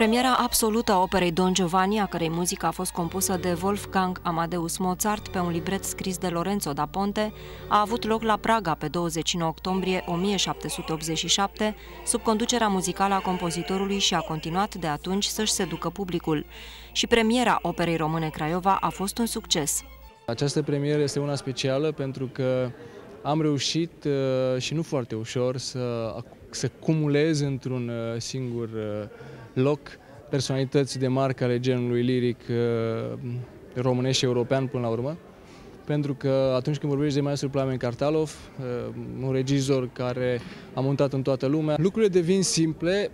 Premiera absolută a operei Don Giovanni, a cărei muzică a fost compusă de Wolfgang Amadeus Mozart pe un libret scris de Lorenzo da Ponte, a avut loc la Praga pe 29 octombrie 1787, sub conducerea muzicală a compozitorului și a continuat de atunci să-și seducă publicul. Și premiera operei române Craiova a fost un succes. Această premieră este una specială pentru că am reușit uh, și nu foarte ușor să, să cumulez într-un uh, singur uh, loc personalități de marcă ale genului liric românesc și european până la urmă. Pentru că atunci când vorbești de maestru Plamen Kartalov, un regizor care a montat în toată lumea, lucrurile devin simple,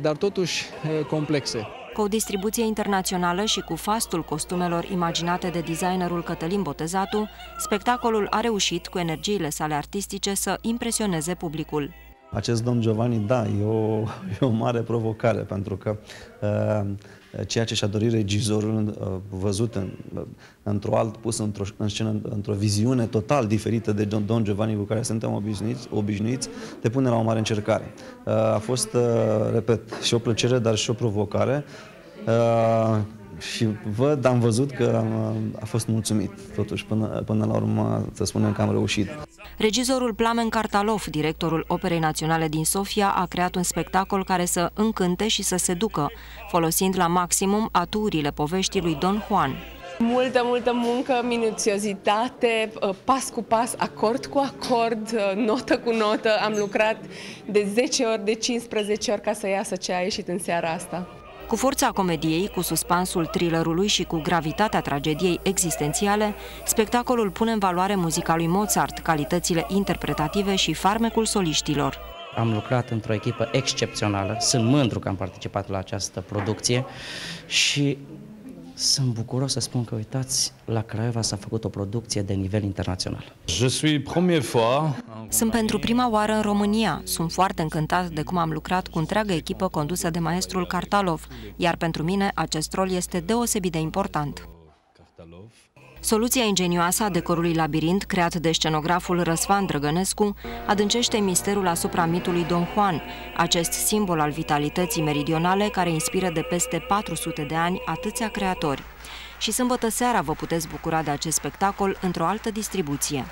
dar totuși complexe. Cu o distribuție internațională și cu fastul costumelor imaginate de designerul Cătălin Botezatu, spectacolul a reușit, cu energiile sale artistice, să impresioneze publicul. Acest domn Giovanni, da, e o, e o mare provocare, pentru că uh, ceea ce și-a dorit regizorul uh, văzut în, uh, într-o alt, pus într-o, în scenă, într-o viziune total diferită de Don Giovanni cu care suntem obișnuiți, obișnuiți te pune la o mare încercare. Uh, a fost, uh, repet, și o plăcere, dar și o provocare. Uh, și văd, am văzut că a fost mulțumit, totuși, până, până la urmă să spunem că am reușit. Regizorul Plamen Kartalov, directorul Operei Naționale din Sofia, a creat un spectacol care să încânte și să seducă, folosind la maximum aturile poveștii lui Don Juan. Multă, multă muncă, minuțiozitate, uh, pas cu pas, acord cu acord, uh, notă cu notă. Am lucrat de 10 ori, de 15 ori ca să iasă ce a ieșit în seara asta. Cu forța comediei, cu suspansul thrillerului și cu gravitatea tragediei existențiale, spectacolul pune în valoare muzica lui Mozart, calitățile interpretative și farmecul soliștilor. Am lucrat într-o echipă excepțională, sunt mândru că am participat la această producție și sunt bucuros să spun că, uitați, la Craiova s-a făcut o producție de nivel internațional. Je suis première fois. Sunt pentru prima oară în România. Sunt foarte încântat de cum am lucrat cu întreaga echipă condusă de maestrul Kartalov, iar pentru mine acest rol este deosebit de important. Soluția ingenioasă a decorului labirint, creat de scenograful Răsvan Drăgănescu, adâncește misterul asupra mitului Don Juan, acest simbol al vitalității meridionale care inspiră de peste 400 de ani atâția creatori. Și sâmbătă seara vă puteți bucura de acest spectacol într-o altă distribuție.